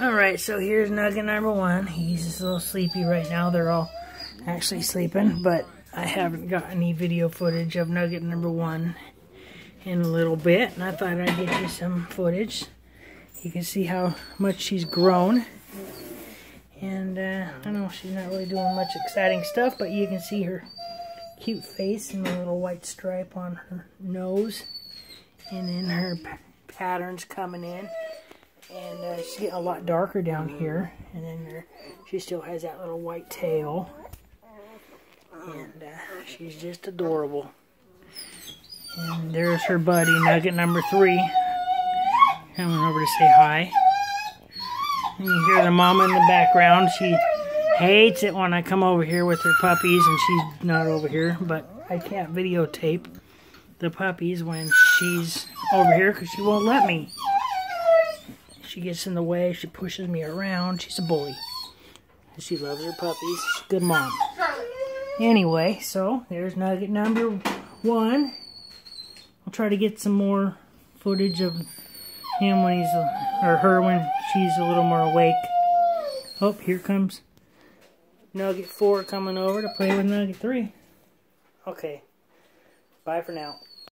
Alright, so here's nugget number one. He's just a little sleepy right now. They're all actually sleeping, but I haven't got any video footage of nugget number one in a little bit. And I thought I'd get you some footage. You can see how much she's grown. And uh, I know she's not really doing much exciting stuff, but you can see her cute face and the little white stripe on her nose. And then her patterns coming in and uh, she's getting a lot darker down here. And then she still has that little white tail. And uh, she's just adorable. And there's her buddy nugget number three coming over to say hi. And you hear the mama in the background. She hates it when I come over here with her puppies and she's not over here but I can't videotape the puppies when she's over here because she won't let me she gets in the way. She pushes me around. She's a bully. She loves her puppies. She's a good mom. Anyway, so there's nugget number one. I'll try to get some more footage of him when he's, or her when she's a little more awake. Oh, here comes nugget four coming over to play with nugget three. Okay. Bye for now.